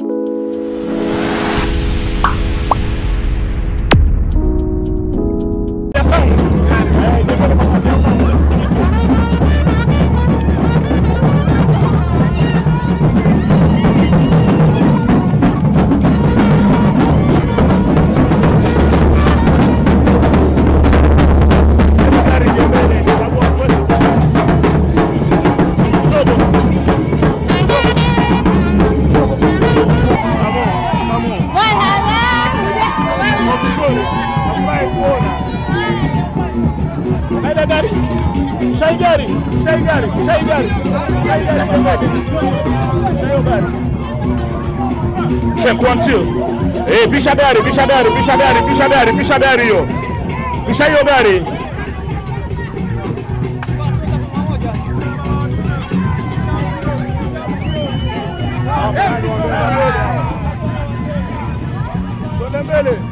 you Shaydari Shaydari Shaydari Shaydari Shaydari Shaydari Hey, Bishadari, Bishadari, Bishadari, Bishadari, Bishadari, yo. Bishayobari. Tolembele.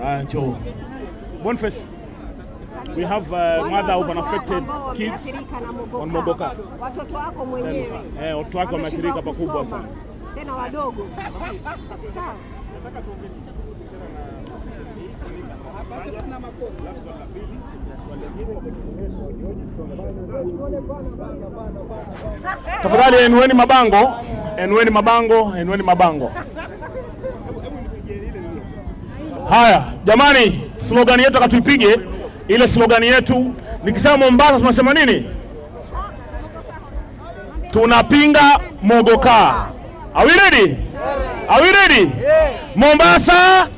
Ah, Joe. Boniface. We have uh, mother of an affected kids on Mogoka. Watoto wako mwenyewe Eh, watoto wako wameathirika pakubwa sana. tena wadogo. Sawa. Tafadhali enueni mabango, enueni mabango, enueni mabango. Haya, jamani, slogan yetu akatuipige ile slogan yetu. Nikisema Mombasa tunasema nini? Tunapinga mogoka. Are we ready? Are we ready? Mombasa.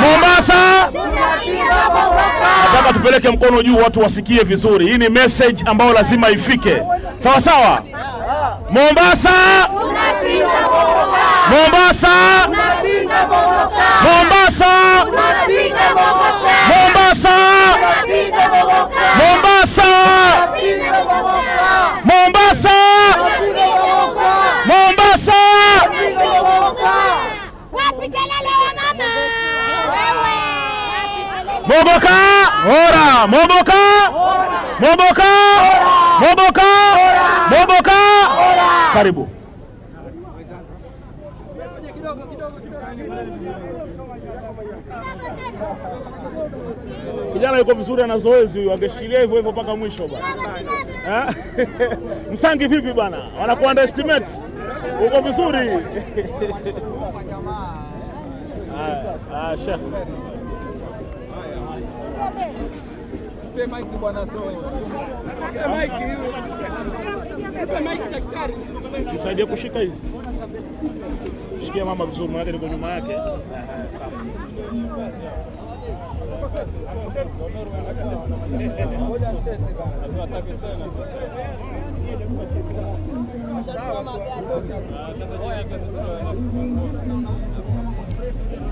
Mombasa. Nataka tupeleke mkono juu, watu wasikie vizuri. Hii ni message ambayo lazima ifike, sawa sawa. Mombasa. Mombasa. Mombasa. Mombasa. Mombasa. Mombasa. Tunapinga mogoka. Wapi kelele wa mama? Wewe. Mogoka, ora, Moboka Moboka Moboka Moboka Karibu. Kijana yuko vizuri, ana zoezi huyu, angeshikilia hivyo hivyo mpaka mwisho bwana. Msangi vipi bwana? Wanaku underestimate. Uko vizuri. Ah, ah, chef. Mpe mic bwana so. Mpe mic hiyo. Mpe mic daktari. Tusaidie kushika hizi. Shikia mama vizuri, maana niko nyuma yake. Eh, eh, sawa.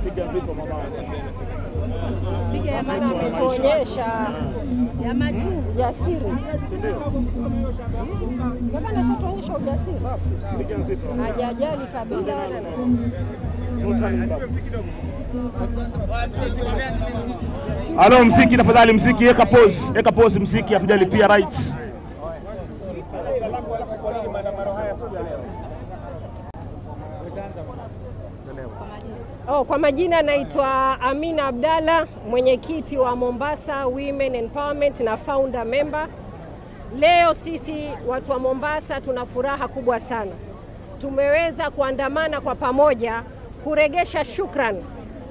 Piga zito mama. Piga ya maji, ametuonyesha ya majuu ujasiri. Gavana ashatuonyesha ujasiri, Piga hajajali kabila. Halo mziki, tafadhali mziki, eka pause, eka pause mziki, hatujalipia rights. Oh, kwa majina naitwa Amina Abdalla, mwenyekiti wa Mombasa Women Empowerment na founder member. Leo sisi watu wa Mombasa tuna furaha kubwa sana. Tumeweza kuandamana kwa pamoja kuregesha shukran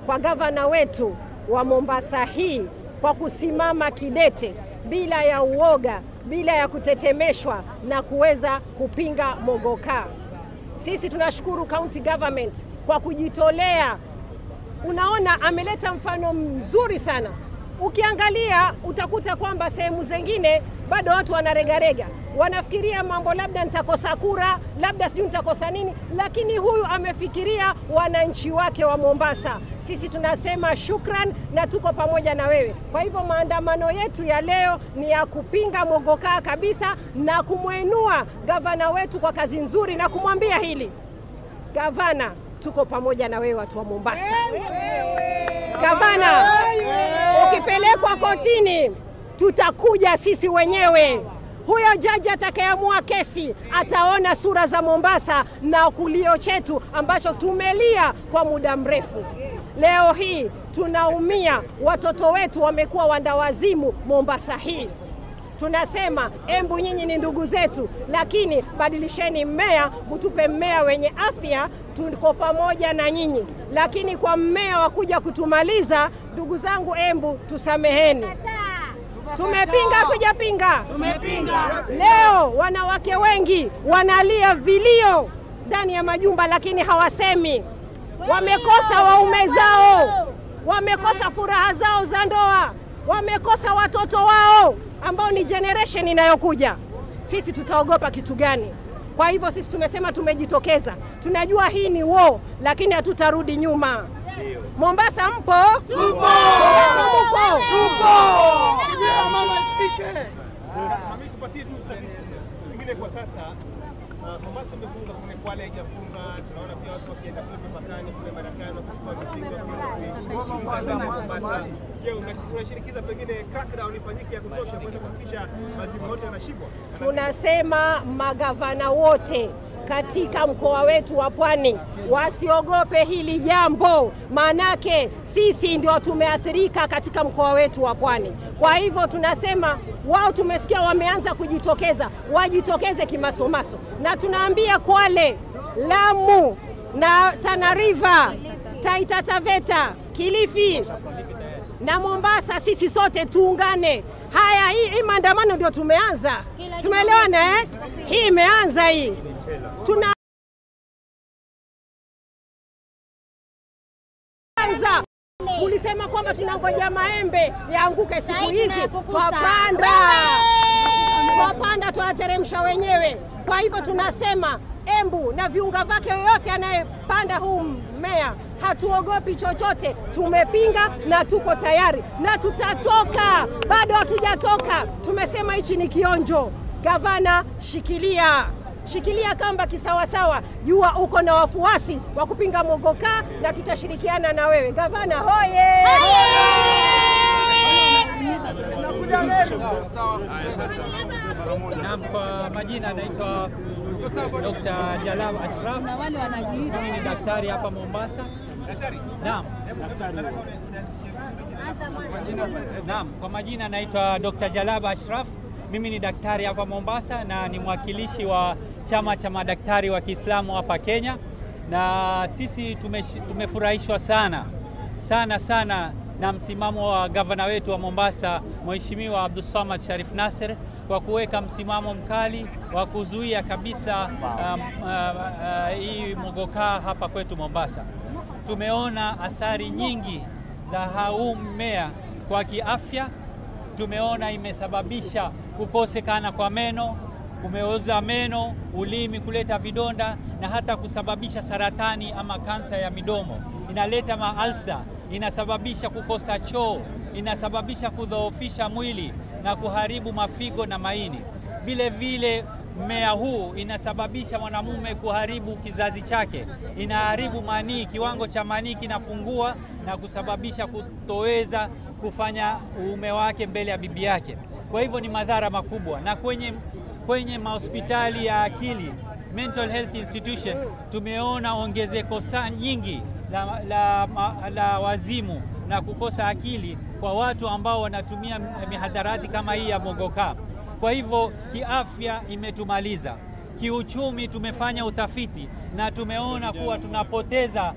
kwa gavana wetu wa Mombasa hii kwa kusimama kidete bila ya uoga, bila ya kutetemeshwa na kuweza kupinga mogoka. Sisi tunashukuru county government kwa kujitolea. Unaona, ameleta mfano mzuri sana Ukiangalia utakuta kwamba sehemu zingine bado watu wanaregarega, wanafikiria mambo, labda nitakosa kura, labda sijui nitakosa nini, lakini huyu amefikiria wananchi wake wa Mombasa. Sisi tunasema shukran na tuko pamoja na wewe. Kwa hivyo maandamano yetu ya leo ni ya kupinga mogokaa kabisa na kumwenua gavana wetu kwa kazi nzuri na kumwambia hili gavana, tuko pamoja na wewe watu wa Mombasa. Gavana, ukipelekwa kotini, tutakuja sisi wenyewe. Huyo jaji atakayeamua kesi ataona sura za Mombasa na kulio chetu ambacho tumelia kwa muda mrefu. Leo hii tunaumia, watoto wetu wamekuwa wandawazimu Mombasa hii tunasema embu, nyinyi ni ndugu zetu, lakini badilisheni mmea, mtupe mmea wenye afya, tuko pamoja na nyinyi. Lakini kwa mmea wa kuja kutumaliza, ndugu zangu, embu tusameheni. Tumepinga, tujapinga? Tumepinga. Leo wanawake wengi wanalia vilio ndani ya majumba, lakini hawasemi. Wamekosa waume zao, wamekosa furaha zao za ndoa, wamekosa watoto wao ambao ni generation inayokuja. Sisi tutaogopa kitu gani? Kwa hivyo sisi tumesema, tumejitokeza. Tunajua hii ni wo, lakini hatutarudi nyuma. Mombasa mpo? Tupo. Tupo. mpo? Tupo. Mama isikike. Mami, tupatie tu statistics pengine kwa sasa. Uh, Mombasa imefunga kule, Kwale haijafunga. Tunaona pia watu wakienda kule mipakani kule Marekani. Je, unashi- unashinikiza pengine crackdown ifanyike ya kutosha kuweza kuhakikisha mazima yote yanashibwa? Tunasema magavana wote katika mkoa wetu wa Pwani wasiogope hili jambo, maanake sisi ndio tumeathirika katika mkoa wetu wa Pwani. Kwa hivyo tunasema wao, tumesikia wameanza kujitokeza, wajitokeze kimasomaso, na tunaambia Kwale, Lamu na Tana River, Taita Taveta, Kilifi na Mombasa, sisi sote tuungane. Haya, hii, hii maandamano ndio tumeanza, tumeelewana eh? Hii imeanza hii, tuna kwanza ulisema kwamba tunangoja maembe yaanguke siku hizi hizi, panda twapanda. Twapanda, twateremsha wenyewe. Kwa hivyo tunasema embu na viunga vyake yoyote anayepanda huu mmea, hatuogopi chochote, tumepinga na tuko tayari na tutatoka, bado hatujatoka. Tumesema hichi ni kionjo. Gavana, shikilia shikilia kamba kisawasawa, jua uko na wafuasi wa kupinga mogoka na tutashirikiana na wewe gavana. Hoye! Naam, kwa majina anaitwa Dr. Jalal Ashraf. Mimi ni daktari hapa Mombasa. Naam. Naam, kwa majina anaitwa Dr. Jalab Ashraf. Mimi ni daktari hapa Mombasa na ni mwakilishi wa chama cha madaktari wa Kiislamu hapa Kenya, na sisi tume, tumefurahishwa sana sana sana na msimamo wa gavana wetu wa Mombasa Mheshimiwa Abdulsamad Sharif Nasser kwa kuweka msimamo mkali wa kuzuia kabisa hii um, uh, uh, mogokaa hapa kwetu Mombasa. Tumeona athari nyingi za hau mmea kwa kiafya. Tumeona imesababisha kukosekana kwa meno, kumeoza meno, ulimi, kuleta vidonda na hata kusababisha saratani ama kansa ya midomo. Inaleta maalsa, inasababisha kukosa choo, inasababisha kudhoofisha mwili na kuharibu mafigo na maini. Vile vile mmea huu inasababisha mwanamume kuharibu kizazi chake, inaharibu manii, kiwango cha manii kinapungua na kusababisha kutoweza kufanya uume wake mbele ya bibi yake. Kwa hivyo ni madhara makubwa, na kwenye, kwenye mahospitali ya akili mental health institution tumeona ongezeko saa nyingi la, la, la, la wazimu na kukosa akili kwa watu ambao wanatumia mihadarati kama hii ya mogoka. Kwa hivyo kiafya imetumaliza, kiuchumi tumefanya utafiti na tumeona kuwa tunapoteza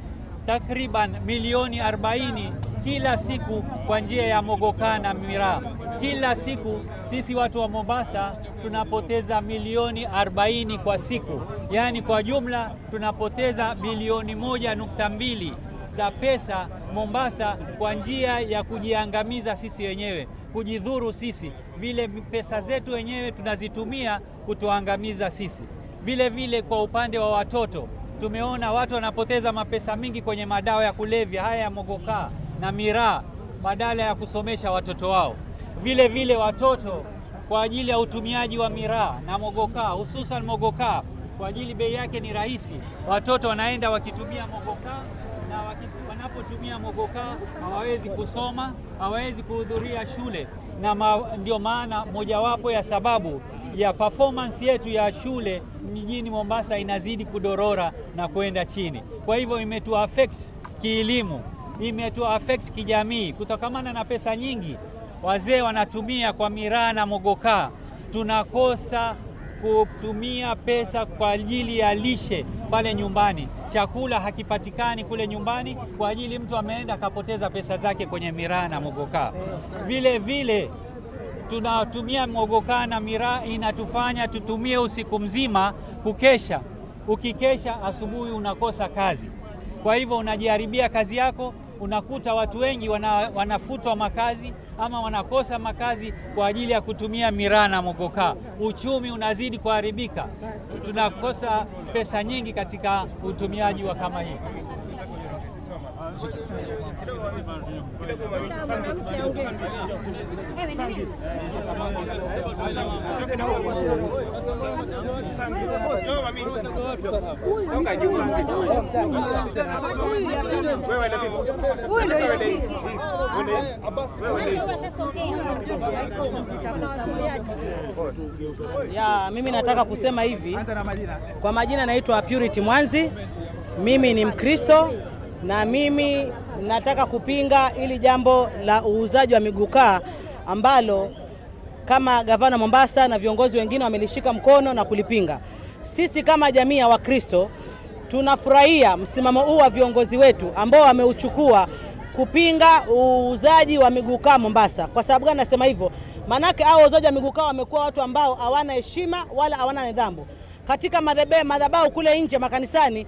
takriban milioni 40 kila siku kwa njia ya mogoka na miraa. Kila siku sisi watu wa Mombasa tunapoteza milioni 40 kwa siku, yaani kwa jumla tunapoteza bilioni moja nukta mbili za pesa Mombasa kwa njia ya kujiangamiza sisi wenyewe, kujidhuru sisi, vile pesa zetu wenyewe tunazitumia kutuangamiza sisi. Vile vile kwa upande wa watoto tumeona watu wanapoteza mapesa mingi kwenye madawa ya kulevya haya ya mogokaa na miraa badala ya kusomesha watoto wao. Vile vile watoto kwa ajili ya utumiaji wa miraa na mogokaa, hususan mogokaa kwa ajili bei yake ni rahisi. Watoto wanaenda wakitumia mogokaa na wanapotumia mogokaa hawawezi kusoma, hawawezi kuhudhuria shule, na ma, ndio maana mojawapo ya sababu ya performance yetu ya shule mjini Mombasa inazidi kudorora na kwenda chini. Kwa hivyo imetu affect kielimu, imetu affect kijamii, kutokamana na pesa nyingi wazee wanatumia kwa miraa na mogokaa, tunakosa kutumia pesa kwa ajili ya lishe pale nyumbani. Chakula hakipatikani kule nyumbani kwa ajili mtu ameenda akapoteza pesa zake kwenye miraa na mogokaa. Vile vile tunatumia mogokaa na miraa, inatufanya tutumie usiku mzima kukesha. Ukikesha asubuhi unakosa kazi, kwa hivyo unajiharibia kazi yako. Unakuta watu wengi wana, wanafutwa makazi ama wanakosa makazi kwa ajili ya kutumia miraa na mogokaa. Uchumi unazidi kuharibika, tunakosa pesa nyingi katika utumiaji wa kama hii. Ya, mimi nataka kusema hivi. Kwa majina naitwa Purity Mwanzi. Mimi ni Mkristo na mimi nataka kupinga ili jambo la uuzaji wa migukaa ambalo kama gavana Mombasa na viongozi wengine wamelishika mkono na kulipinga. Sisi kama jamii ya Wakristo tunafurahia msimamo huu wa viongozi wetu ambao wameuchukua kupinga uuzaji wa migukaa Mombasa. Kwa sababu gani nasema hivyo? Maanake hao wauzaji wa migukaa wamekuwa watu ambao hawana heshima wala hawana nidhamu. Katika madhabahu kule nje makanisani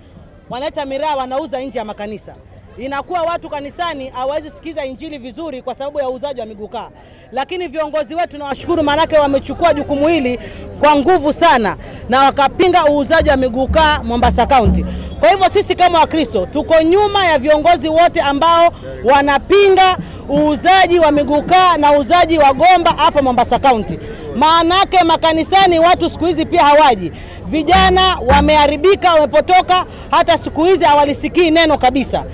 wanaleta miraa wanauza nje ya makanisa. Inakuwa watu kanisani hawawezi sikiza injili vizuri kwa sababu ya uuzaji wa migukaa. Lakini viongozi wetu nawashukuru, maanake wamechukua jukumu hili kwa nguvu sana na wakapinga uuzaji wa migukaa Mombasa County. Kwa hivyo sisi kama Wakristo tuko nyuma ya viongozi wote ambao wanapinga uuzaji wa migukaa na uuzaji wa gomba hapo Mombasa County. Maanake makanisani watu siku hizi pia hawaji, vijana wameharibika, wamepotoka, hata siku hizi hawalisikii neno kabisa.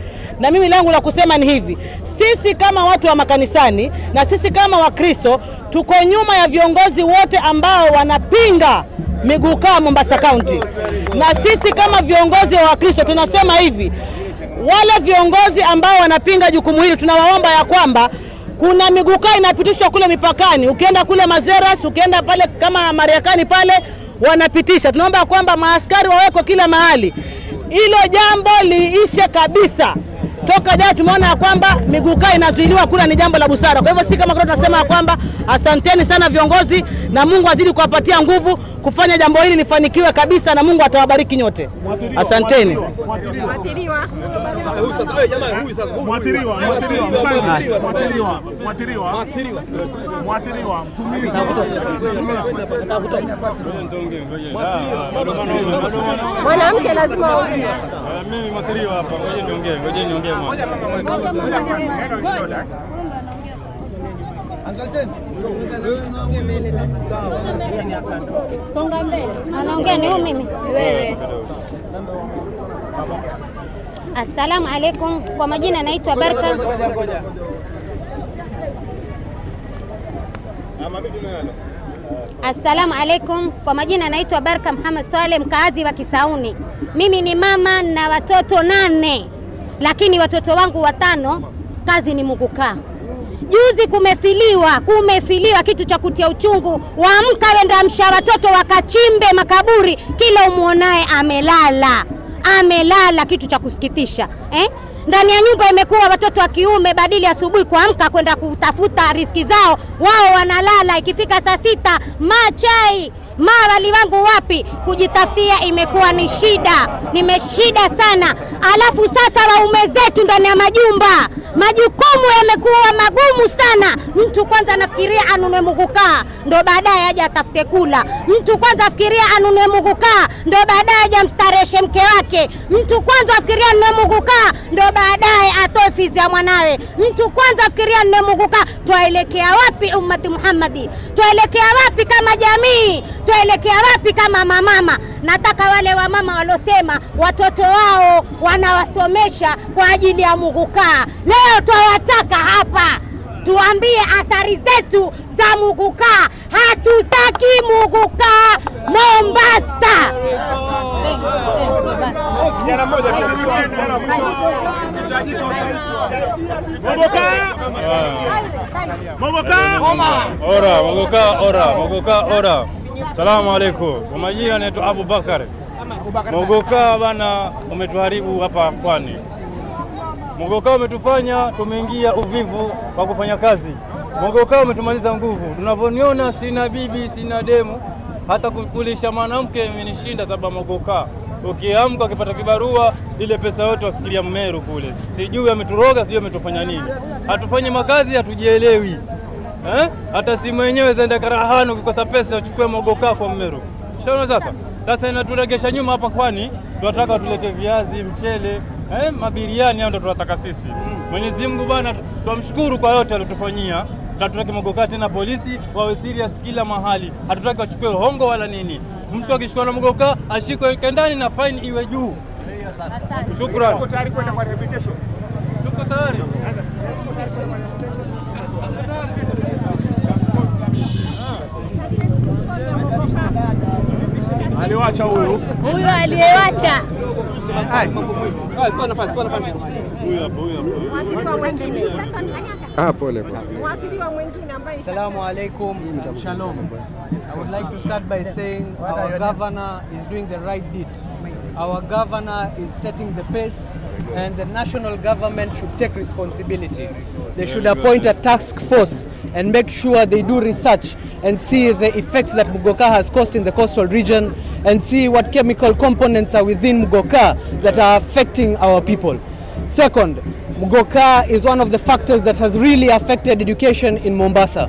Na mimi langu la kusema ni hivi, sisi kama watu wa makanisani na sisi kama Wakristo tuko nyuma ya viongozi wote ambao wanapinga miguu kaa Mombasa County, na sisi kama viongozi wa Wakristo tunasema hivi, wale viongozi ambao wanapinga jukumu hili tunawaomba ya kwamba kuna miguka inapitishwa kule mipakani, ukienda kule Mazeras, ukienda pale kama Mariakani pale wanapitisha. Tunaomba kwamba maaskari wawekwe kila mahali, hilo jambo liishe kabisa. Toka jana tumeona ya kwamba migukaa inazuiliwa kula, ni jambo la busara. Kwa hivyo si kama tunasema ya kwamba asanteni sana viongozi, na Mungu azidi kuwapatia nguvu kufanya jambo hili lifanikiwe kabisa, na Mungu atawabariki nyote. Asanteni. Mwanamke lazima aongee. Mimi mwathiriwa hapa, ngoja niongee, ngoja niongee mwana. Songa mbele. Anaongea ni huyu mimi. Wewe. Assalamu alaikum. Kwa majina naitwa barka Assalamu alaikum. Kwa majina naitwa Baraka Muhammad Swale, mkaazi wa Kisauni. Mimi ni mama na watoto nane, lakini watoto wangu watano kazi ni mukukaa. Juzi kumefiliwa, kumefiliwa kitu cha kutia uchungu. Waamka wenda amsha watoto wakachimbe makaburi, kila umwonaye amelala, amelala, kitu cha kusikitisha eh? Ndani ya nyumba imekuwa watoto wa kiume badili asubuhi kuamka kwenda kutafuta riski zao, wao wanalala. Ikifika saa sita machai mawali wangu wapi? Kujitafutia imekuwa ni shida, nimeshida sana. Alafu sasa waume zetu ndani ya majumba, majukumu yamekuwa magumu sana. Mtu kwanza anafikiria anunue mugukaa, ndo baadaye aje atafute kula. Mtu kwanza afikiria anunue mugukaa, ndo baadaye aje amstareshe mke wake. Mtu kwanza afikiria anunue mugukaa, ndo baadaye atoe fizi ya mwanawe. Mtu kwanza afikiria anunue mugukaa. Twaelekea wapi ummati Muhammadi? Twaelekea wapi kama jamii? Twaelekea wapi kama mamama? Nataka wale wamama walosema watoto wao wanawasomesha kwa ajili ya mugukaa, leo twawataka hapa tuambie athari zetu za mugukaa. Hatutaki mugukaa Mombasa. Ora, ora, ora. Salamu alaikum. Kwa majina naitwa Abu Bakar. Mogoka bana, umetuharibu hapa pwani. Mogoka umetufanya tumeingia uvivu kwa kufanya kazi. Mogoka umetumaliza nguvu. Tunavyoniona sina bibi, sina demu, hata kukulisha mwanamke imenishinda sababu mogokaa mogoka. Ukiamka ukipata kibarua, ile pesa yote wafikiria Mmeru kule, sijui ameturoga, sijui ametufanya nini. Hatufanye makazi, hatujielewi eh? Hata simu yenyewe zaenda karahani, ukikosa pesa uchukue mogoka kwa Mmeru. Shaona sasa, sasa inaturegesha nyuma hapa, kwani tunataka tulete viazi, mchele eh, mabiriani, hao ndio tunataka sisi. Mwenyezi Mungu bwana, twamshukuru kwa yote aliyotufanyia. Hatutaki mogoka tena, polisi wawe serious kila mahali, hatutaki wachukue hongo wala nini. Mtu akishikwa na mogoka ashikwe kendani na fine iwe juu. Shukrani. Tuko tayari kwenda kwa rehabilitation? Tuko tayari. Aliwacha huyu Huyu aliyewacha Ah, pole pole. mwathiriwa mwingine ambaye Assalamu alaikum. Shalom. I would like to start by saying our governor is doing the right deed. Our governor is setting the pace, and the national government should take responsibility. They should appoint a task force and make sure they do research and see the effects that Mugoka has caused in the coastal region and see what chemical components are within Mugoka that are affecting our people. Second, Mugoka is one of the factors that has really affected education in Mombasa.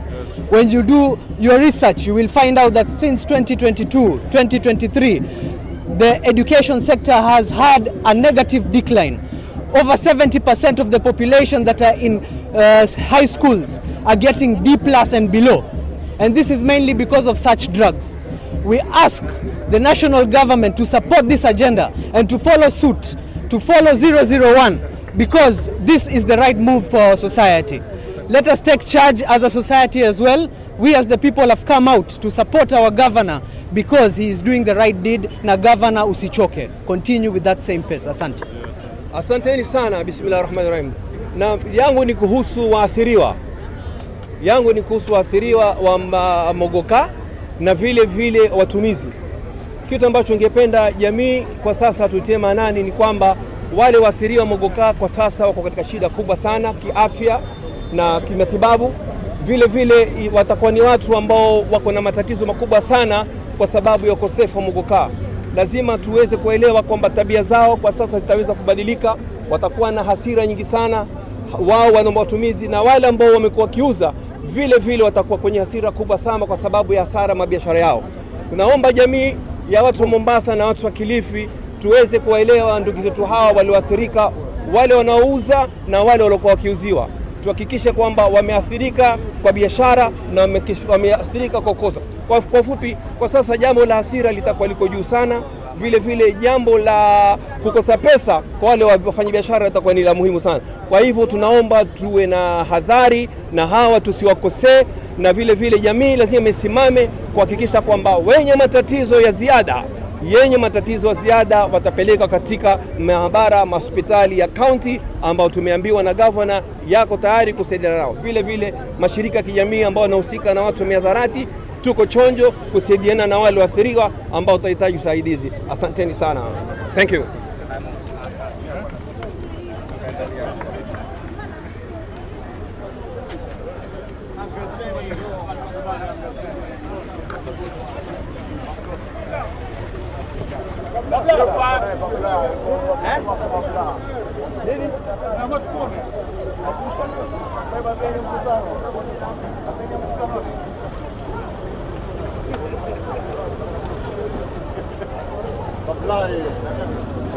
When you do your research, you will find out that since 2022, 2023, the education sector has had a negative decline. Over 70% of the population that are in uh, high schools are getting D plus and below. And this is mainly because of such drugs. We ask the national government to support this agenda and to follow suit, to follow 001, because this is the right move for our society. Let us take charge as a society as well. We as the people have come out to support our governor because he is doing the right deed. Na governor usichoke. Continue with that same pace. Asante. Asanteni sana, bismillah rahmani rahim. Na yangu ni kuhusu waathiriwa, yangu ni kuhusu waathiriwa wa mogoka na vile vile watumizi. Kitu ambacho ningependa jamii kwa sasa tutie maanani ni kwamba wale waathiriwa mogoka kwa sasa wako katika shida kubwa sana kiafya na kimatibabu. Vile vile watakuwa ni watu ambao wako na matatizo makubwa sana kwa sababu ya ukosefu wa mogoka. Lazima tuweze kuelewa kwamba tabia zao kwa sasa zitaweza kubadilika, watakuwa na hasira nyingi sana wao wana watumizi na wale ambao wamekuwa wakiuza vile vile watakuwa kwenye hasira kubwa sana kwa sababu ya hasara mabiashara yao. Tunaomba jamii ya watu wa Mombasa na watu wa Kilifi tuweze kuwaelewa ndugu zetu hawa walioathirika, wale wanaouza na wale waliokuwa wakiuziwa. Tuhakikishe kwamba wameathirika kwa biashara na wameathirika kwa kosa. Kwa, ufupi, kwa sasa jambo la hasira litakuwa liko juu sana vile vile jambo la kukosa pesa kwa wale wafanyabiashara litakuwa ni la muhimu sana. Kwa hivyo tunaomba tuwe na hadhari na hawa tusiwakosee, na vile vile jamii lazima isimame kuhakikisha kwamba wenye matatizo ya ziada yenye matatizo ya ziada watapeleka katika maabara mahospitali ya kaunti ambao tumeambiwa na gavana yako tayari kusaidiana nao. Vile vile mashirika ya kijamii ambao wanahusika na watu wa miadharati tuko chonjo kusaidiana na wale waathiriwa ambao watahitaji usaidizi. Asanteni sana, thank you.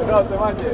Grazie, mangi.